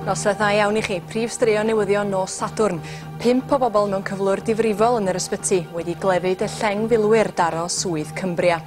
Nosa iawn i chi. Prif straeon newyddion nos Saturn. Pimp o bobl mewn cyflwr difrifol yn yr ysbyty wedi glefyd y lleng filwyr daro swydd Cymbria.